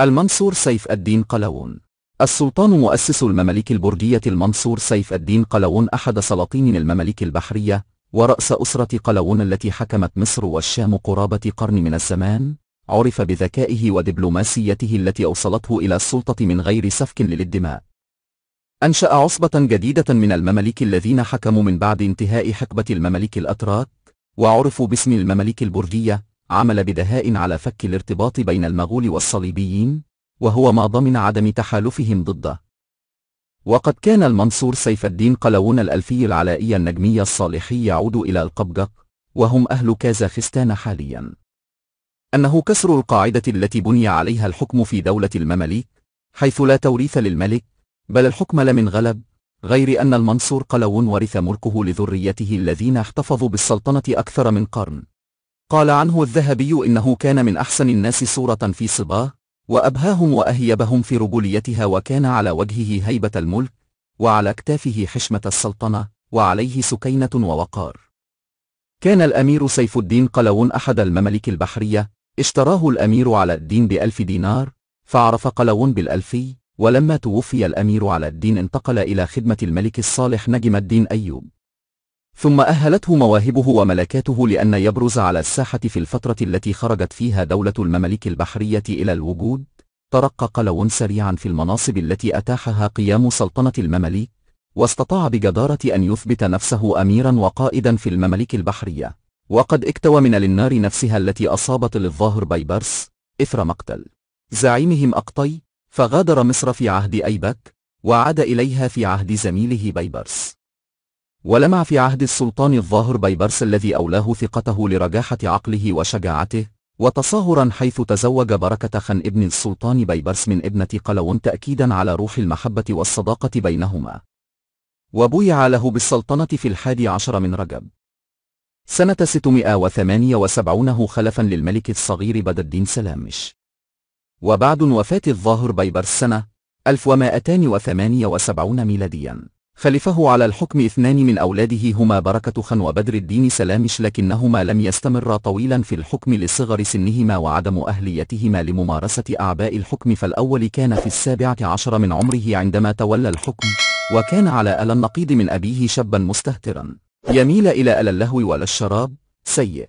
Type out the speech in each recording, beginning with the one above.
المنصور سيف الدين قلاوون السلطان مؤسس المماليك البرجية المنصور سيف الدين قلاوون أحد سلاطين المماليك البحرية ورأس أسرة قلاوون التي حكمت مصر والشام قرابة قرن من الزمان عرف بذكائه ودبلوماسيته التي أوصلته إلى السلطة من غير سفك للدماء. أنشأ عصبة جديدة من المماليك الذين حكموا من بعد انتهاء حقبة المماليك الأتراك وعرفوا باسم المماليك البرجية عمل بدهاء على فك الارتباط بين المغول والصليبيين وهو ما ضمن عدم تحالفهم ضده. وقد كان المنصور سيف الدين قلاوون الألفي العلائي النجمي الصالحي يعود إلى القبقق وهم أهل كازاخستان حاليا. أنه كسر القاعدة التي بني عليها الحكم في دولة المماليك حيث لا توريث للملك بل الحكم لمن غلب غير أن المنصور قلاوون ورث ملكه لذريته الذين احتفظوا بالسلطنة أكثر من قرن. قال عنه الذهبي إنه كان من أحسن الناس صورة في صباه وأبهاهم وأهيبهم في رجوليتها وكان على وجهه هيبة الملك وعلى اكتافه حشمة السلطنة وعليه سكينة ووقار. كان الأمير سيف الدين قلاوون أحد المماليك البحرية اشتراه الأمير على الدين بألف دينار فعرف قلاوون بالألفي ولما توفي الأمير على الدين انتقل إلى خدمة الملك الصالح نجم الدين أيوب. ثم أهلته مواهبه وملكاته لأن يبرز على الساحة في الفترة التي خرجت فيها دولة المماليك البحرية إلى الوجود. ترقى قلو سريعا في المناصب التي أتاحها قيام سلطنة المماليك واستطاع بجدارة أن يثبت نفسه أميرا وقائدا في المماليك البحرية. وقد اكتوى من النار نفسها التي أصابت للظاهر بيبرس إثر مقتل. زعيمهم أقطي فغادر مصر في عهد أيبك وعاد إليها في عهد زميله بيبرس. ولمع في عهد السلطان الظاهر بيبرس الذي أولاه ثقته لرجاحة عقله وشجاعته وتصاهرا حيث تزوج بركة خان ابن السلطان بيبرس من ابنة قلاوون تأكيدا على روح المحبة والصداقة بينهما. وبويع له بالسلطنة في الحادي عشر من رجب. سنة 678 خلفا للملك الصغير بدر الدين سلامش. وبعد وفاة الظاهر بيبرس سنة 1278 ميلاديا. خلفه على الحكم اثنان من أولاده هما بركة خان وبدر الدين سلامش لكنهما لم يستمرا طويلا في الحكم لصغر سنهما وعدم أهليتهما لممارسة أعباء الحكم فالأول كان في السابعة عشر من عمره عندما تولى الحكم وكان على أل النقيض من أبيه شابا مستهترا. يميل إلى أل اللهو ولا الشراب؟ سيء.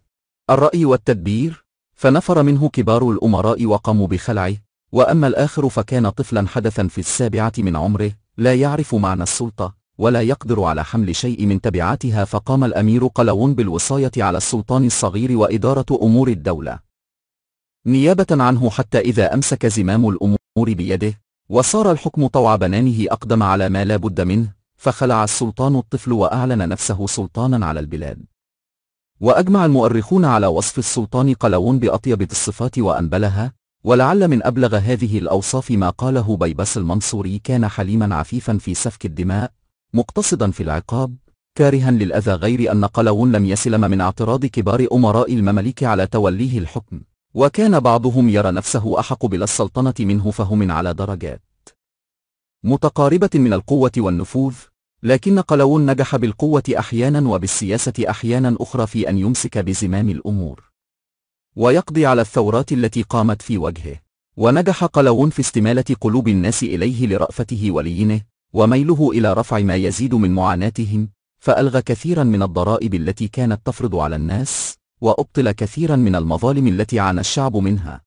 الرأي والتدبير؟ فنفر منه كبار الأمراء وقاموا بخلعه وأما الآخر فكان طفلا حدثا في السابعة من عمره لا يعرف معنى السلطة ولا يقدر على حمل شيء من تبعاتها فقام الأمير قلاوون بالوصاية على السلطان الصغير وإدارة أمور الدولة. نيابة عنه حتى إذا أمسك زمام الأمور بيده وصار الحكم طوع بنانه أقدم على ما لا بد منه فخلع السلطان الطفل وأعلن نفسه سلطانا على البلاد. وأجمع المؤرخون على وصف السلطان قلاوون بأطيب الصفات وأنبلها ولعل من أبلغ هذه الأوصاف ما قاله بيبس المنصوري كان حليما عفيفا في سفك الدماء مقتصدا في العقاب كارها للأذى غير أن قلاوون لم يسلم من اعتراض كبار أمراء المماليك على توليه الحكم. وكان بعضهم يرى نفسه أحق بلا السلطنة منه فهم على درجات متقاربة من القوة والنفوذ لكن قلاوون نجح بالقوة أحيانا وبالسياسة أحيانا أخرى في أن يمسك بزمام الأمور. ويقضي على الثورات التي قامت في وجهه. ونجح قلاوون في استمالة قلوب الناس إليه لرأفته ولينه وميله إلى رفع ما يزيد من معاناتهم فألغى كثيرا من الضرائب التي كانت تفرض على الناس وأبطل كثيرا من المظالم التي عانى الشعب منها.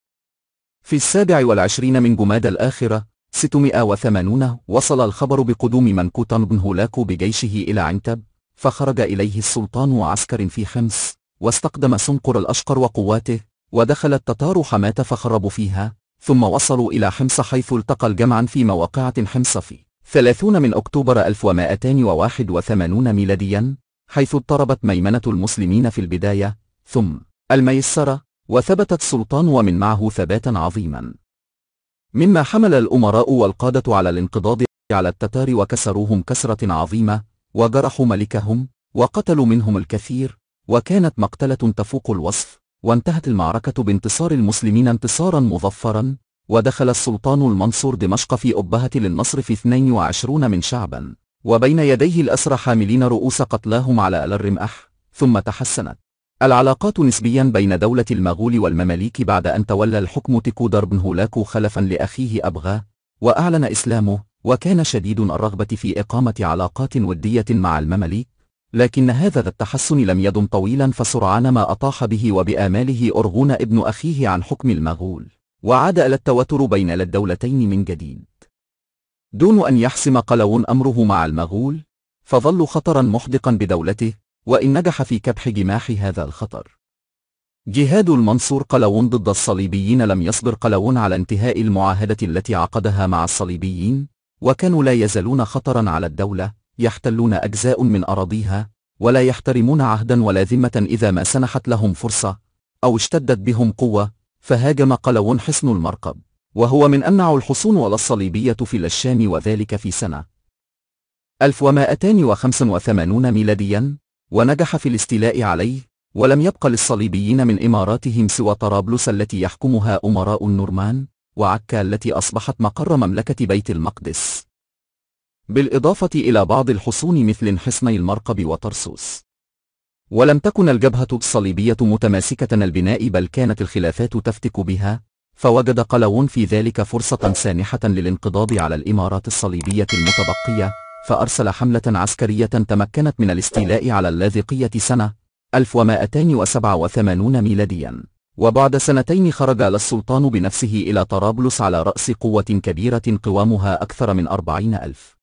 في السابع والعشرين من جماد الآخرة 680 وصل الخبر بقدوم منكوتا بن هولاكو بجيشه إلى عنتب فخرج إليه السلطان وعسكر في خمس واستقدم سنقر الأشقر وقواته ودخل التتار حماة فخربوا فيها ثم وصلوا إلى حمص حيث التقى الجمعا في موقعة حمص في 30 من أكتوبر 1281 ميلاديا حيث اضطربت ميمنة المسلمين في البداية ثم الميسرة وثبت السلطان ومن معه ثباتا عظيما. مما حمل الأمراء والقادة على الانقضاض على التتار وكسروهم كسرة عظيمة وجرحوا ملكهم وقتلوا منهم الكثير وكانت مقتلة تفوق الوصف وانتهت المعركة بانتصار المسلمين انتصارا مظفرا ودخل السلطان المنصور دمشق في أبهة للنصر في 22 من شعبا وبين يديه الأسرى حاملين رؤوس قتلاهم على آل الرمأح ثم تحسنت. العلاقات نسبيا بين دولة المغول والمماليك بعد أن تولى الحكم تيكودر بن هولاكو خلفا لأخيه أبغى وأعلن إسلامه وكان شديد الرغبة في إقامة علاقات ودية مع المماليك. لكن هذا التحسن لم يدم طويلا فسرعان ما أطاح به وبآماله أرغون ابن أخيه عن حكم المغول. وعاد إلى التوتر بين الدولتين من جديد. دون أن يحسم قلون أمره مع المغول فظل خطرا محدقا بدولته وإن نجح في كبح جماح هذا الخطر. جهاد المنصور قلون ضد الصليبيين لم يصبر قلون على انتهاء المعاهدة التي عقدها مع الصليبيين وكانوا لا يزالون خطرا على الدولة يحتلون أجزاء من أراضيها ولا يحترمون عهدا ولا ذمة إذا ما سنحت لهم فرصة أو اشتدت بهم قوة فهاجم قلون حصن المرقب. وهو من أمنع الحصون ولا الصليبية في الشام وذلك في سنة 1285 ميلاديا ونجح في الاستيلاء عليه ولم يبق للصليبيين من إماراتهم سوى طرابلس التي يحكمها أمراء النورمان وعكا التي أصبحت مقر مملكة بيت المقدس. بالإضافة إلى بعض الحصون مثل حصني المرقب وطرسوس. ولم تكن الجبهة الصليبية متماسكة البناء بل كانت الخلافات تفتك بها فوجد قلون في ذلك فرصة سانحة للانقضاض على الإمارات الصليبية المتبقية فأرسل حملة عسكرية تمكنت من الاستيلاء على اللاذقية سنة 1287 ميلاديا. وبعد سنتين خرج السلطان بنفسه إلى طرابلس على رأس قوة كبيرة قوامها أكثر من أربعين ألف.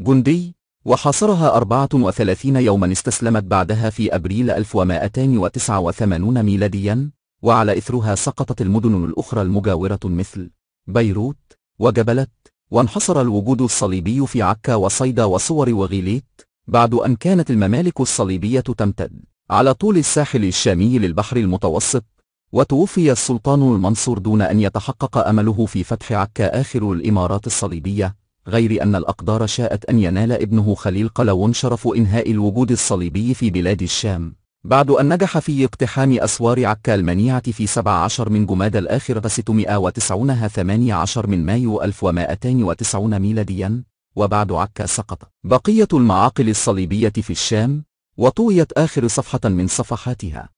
جندي وحاصرها 34 يوما استسلمت بعدها في أبريل 1289 ميلاديا وعلى إثرها سقطت المدن الأخرى المجاورة مثل بيروت وجبلت وانحصر الوجود الصليبي في عكا وصيدا وصور وغيليت بعد أن كانت الممالك الصليبية تمتد على طول الساحل الشامي للبحر المتوسط وتوفي السلطان المنصور دون أن يتحقق أمله في فتح عكا آخر الإمارات الصليبية. غير أن الأقدار شاءت أن ينال ابنه خليل قلون شرف إنهاء الوجود الصليبي في بلاد الشام. بعد أن نجح في اقتحام أسوار عكا المنيعة في 17 من جماد الآخر 690 18 من مايو 1290 ميلاديا وبعد عكا سقط بقية المعاقل الصليبية في الشام وطويت آخر صفحة من صفحاتها.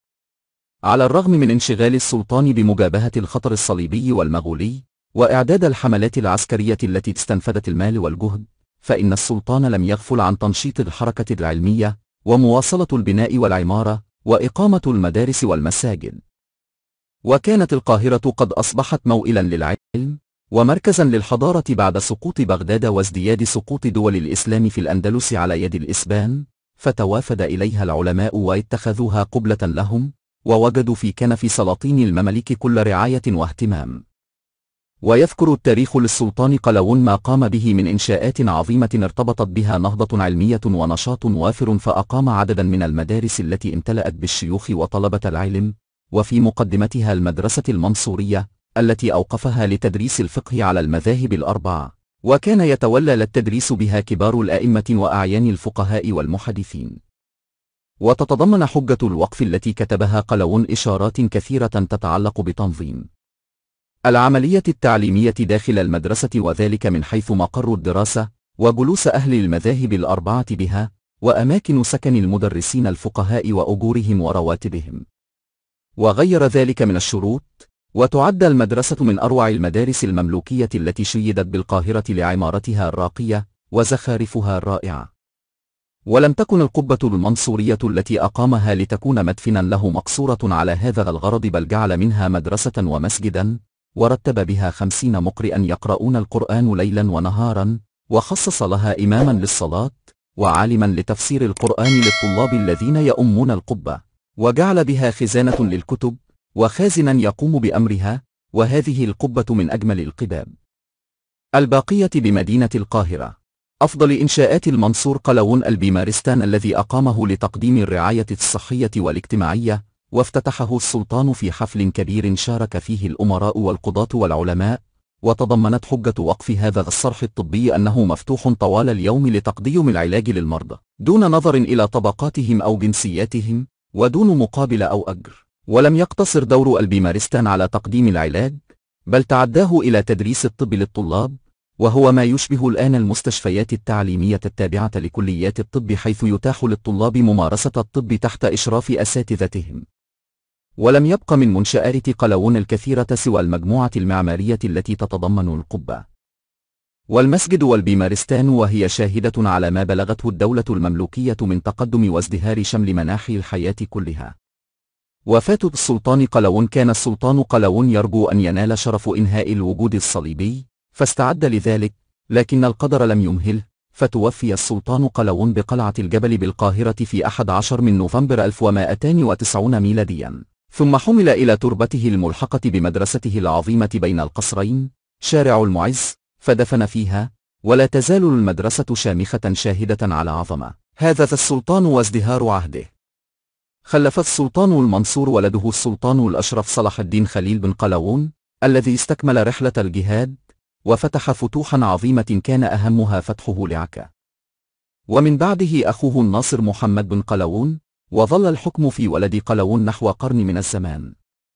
على الرغم من انشغال السلطان بمجابهة الخطر الصليبي والمغولي وإعداد الحملات العسكرية التي استنفدت المال والجهد فإن السلطان لم يغفل عن تنشيط الحركة العلمية ومواصلة البناء والعمارة وإقامة المدارس والمساجد. وكانت القاهرة قد أصبحت موئلا للعلم ومركزا للحضارة بعد سقوط بغداد وازدياد سقوط دول الإسلام في الأندلس على يد الإسبان فتوافد إليها العلماء واتخذوها قبلة لهم ووجدوا في كنف سلاطين المماليك كل رعاية واهتمام. ويذكر التاريخ للسلطان قلاوون ما قام به من إنشاءات عظيمة ارتبطت بها نهضة علمية ونشاط وافر فأقام عددا من المدارس التي امتلأت بالشيوخ وطلبة العلم وفي مقدمتها المدرسة المنصورية التي أوقفها لتدريس الفقه على المذاهب الأربعة وكان يتولى للتدريس بها كبار الآئمة وأعيان الفقهاء والمحدثين. وتتضمن حجة الوقف التي كتبها قلون إشارات كثيرة تتعلق بتنظيم. العملية التعليمية داخل المدرسة وذلك من حيث مقر الدراسة وجلوس أهل المذاهب الأربعة بها وأماكن سكن المدرسين الفقهاء وأجورهم ورواتبهم. وغير ذلك من الشروط وتعد المدرسة من أروع المدارس المملوكية التي شيدت بالقاهرة لعمارتها الراقية وزخارفها الرائعة. ولم تكن القبة المنصورية التي أقامها لتكون مدفنا له مقصورة على هذا الغرض بل جعل منها مدرسة ومسجدا ورتب بها خمسين مقرئا يقرؤون القرآن ليلا ونهارا وخصص لها إماما للصلاة وعالما لتفسير القرآن للطلاب الذين يؤمون القبة. وجعل بها خزانة للكتب وخازنا يقوم بأمرها وهذه القبة من أجمل القباب. الباقية بمدينة القاهرة. أفضل إنشاءات المنصور قلون البيمارستان الذي أقامه لتقديم الرعاية الصحية والاجتماعية وافتتحه السلطان في حفل كبير شارك فيه الأمراء والقضاة والعلماء وتضمنت حجة وقف هذا الصرح الطبي أنه مفتوح طوال اليوم لتقديم العلاج للمرضى دون نظر إلى طبقاتهم أو جنسياتهم ودون مقابل أو أجر. ولم يقتصر دور البيمارستان على تقديم العلاج بل تعداه إلى تدريس الطب للطلاب وهو ما يشبه الآن المستشفيات التعليمية التابعة لكليات الطب حيث يتاح للطلاب ممارسة الطب تحت إشراف أساتذتهم. ولم يبق من منشآت قلاوون الكثيرة سوى المجموعة المعمارية التي تتضمن القبة. والمسجد والبيمارستان وهي شاهدة على ما بلغته الدولة المملوكية من تقدم وازدهار شمل مناحي الحياة كلها. وفاة السلطان قلاوون كان السلطان قلاوون يرجو أن ينال شرف إنهاء الوجود الصليبي فاستعد لذلك لكن القدر لم يمهله فتوفي السلطان قلاوون بقلعة الجبل بالقاهرة في 11 من نوفمبر 1290 ميلاديا. ثم حمل إلى تربته الملحقة بمدرسته العظيمة بين القصرين شارع المعز فدفن فيها ولا تزال المدرسة شامخة شاهدة على عظمة. هذا السلطان وازدهار عهده. خلف السلطان المنصور ولده السلطان الأشرف صلاح الدين خليل بن قلاوون الذي استكمل رحلة الجهاد وفتح فتوحا عظيمة كان أهمها فتحه لعكا. ومن بعده أخوه الناصر محمد بن قلاوون وظل الحكم في ولد قلاوون نحو قرن من الزمان.